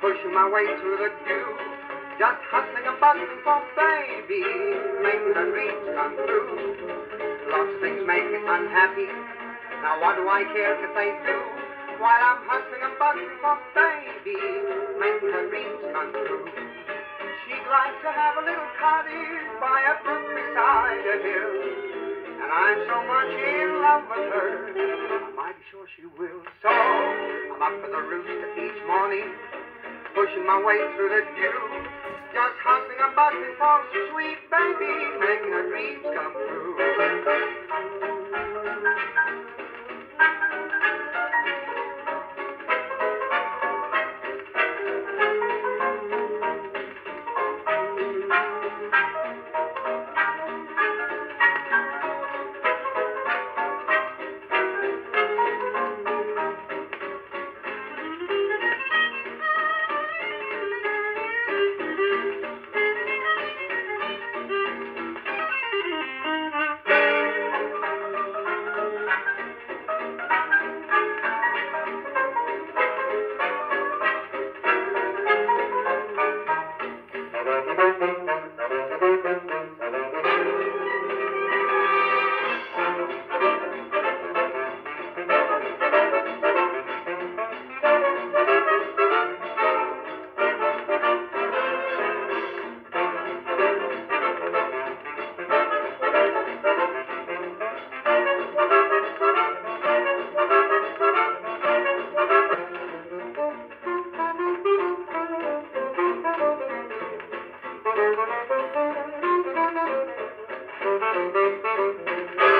pushing my way through the just for baby, her dreams come true. Lots of things make me unhappy. Now what do I care if they do? While I'm hustling and bustling for baby, making her dreams come true. She'd like to have a little cottage by a brook beside a hill. And I'm so much in love with her, I'm mighty sure she will. So I'm up for the rooster each morning, pushing my way through the dew. Just hustling and bustling for sweet baby, making her dreams come true. Thank you.